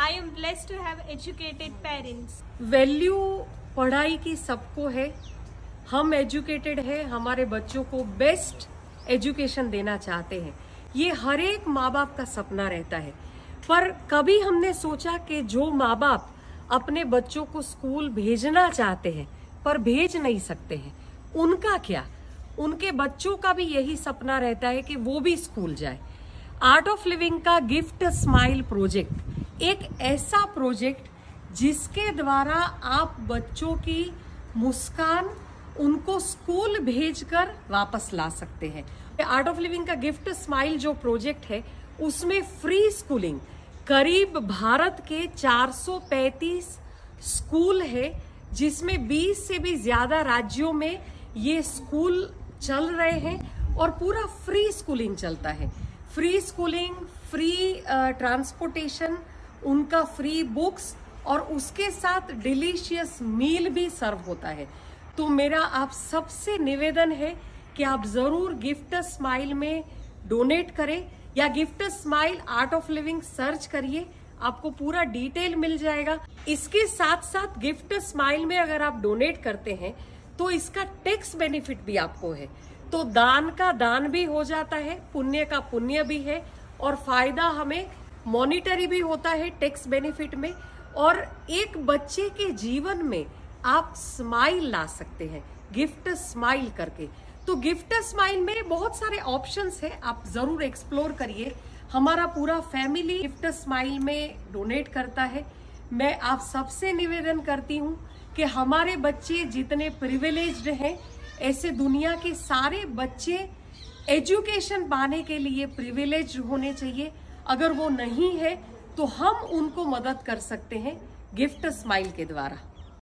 I am blessed to have educated parents. Value पढ़ाई की सबको है। हम एजुकेटेड है, हमारे बच्चों को बेस्ट एजुकेशन देना चाहते हैं। ये हर एक माँ बाप का सपना रहता है। पर कभी हमने सोचा कि जो माँ बाप अपने बच्चों को स्कूल भेजना चाहते हैं, पर भेज नहीं सकते हैं, उनका क्या? उनके बच्चों का भी यही सपना रहता है कि वो भी स्कूल जाए। आर्ट ऑफ़ लिविंग का गिफ्ट स्माइल प्रोजेक्ट एक ऐसा प्रोजेक्ट जिसके द्वारा आप बच्चों की मुस्कान उनको स्कूल भेजकर वापस ला सकते हैं। आर्ट ऑफ़ लिविंग का गिफ्ट स्माइल जो प्रोजेक्ट है, उसमें फ्री स्कूलिंग करीब भारत के 435 स्कूल है, जिसमें 20 से भी ज़्यादा राज्यों में ये स्कूल चल रहे हैं और पूरा फ्री स्कूलिंग चलता है। फ्री स्कूलिंग फ्री ट्रांसपोर्टेशन उनका फ्री बुक्स और उसके साथ डिलीशियस मील भी सर्व होता है। तो मेरा आप सबसे निवेदन है कि आप ज़रूर गिफ्ट स्माइल में डोनेट करें या gift smile Art of Living search करिए, आपको पूरा डिटेल मिल जाएगा। इसके साथ साथ गिफ्ट स्माइल में अगर आप डोनेट करते हैं तो इसका टैक्स बेनिफिट भी आपको है। तो दान का दान भी हो जाता है, पुण्य का पुण्य भी है और फ़ायदा हमें मॉनिटरी भी होता है टैक्स बेनिफिट में, और एक बच्चे के जीवन में आप स्माइल ला सकते हैं गिफ्ट स्माइल करके। तो गिफ्ट स्माइल में बहुत सारे ऑप्शंस है, आप ज़रूर एक्सप्लोर करिए। हमारा पूरा फैमिली गिफ्ट स्माइल में डोनेट करता है। मैं आप सबसे निवेदन करती हूँ कि हमारे बच्चे जितने प्रिविलेज्ड हैं, ऐसे दुनिया के सारे बच्चे एजुकेशन पाने के लिए प्रिविलेज होने चाहिए। अगर वो नहीं है तो हम उनको मदद कर सकते हैं गिफ्ट स्माइल के द्वारा।